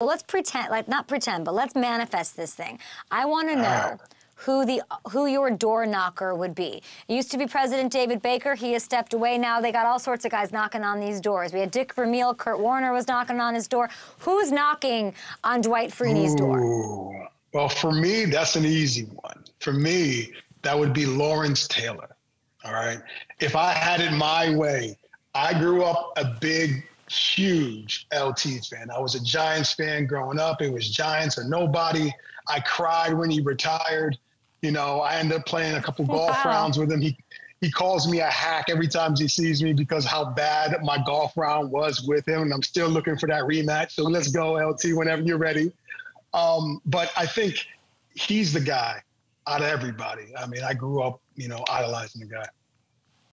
let's pretend, like not pretend, but let's manifest this thing. I want to know who the who your door knocker would be. It used to be President David Baker. He has stepped away now. They got all sorts of guys knocking on these doors. We had Dick Vermeil, Kurt Warner was knocking on his door. Who's knocking on Dwight Freeney's door? Well, for me, that's an easy one. For me, that would be Lawrence Taylor. All right. If I had it my way, I grew up a big huge LT fan. I was a Giants fan growing up. It was Giants or nobody. I cried when he retired. You know, I ended up playing a couple golf wow. rounds with him. He he calls me a hack every time he sees me because how bad my golf round was with him, and I'm still looking for that rematch. So let's go, LT, whenever you're ready. Um, but I think he's the guy out of everybody. I mean, I grew up, you know, idolizing the guy.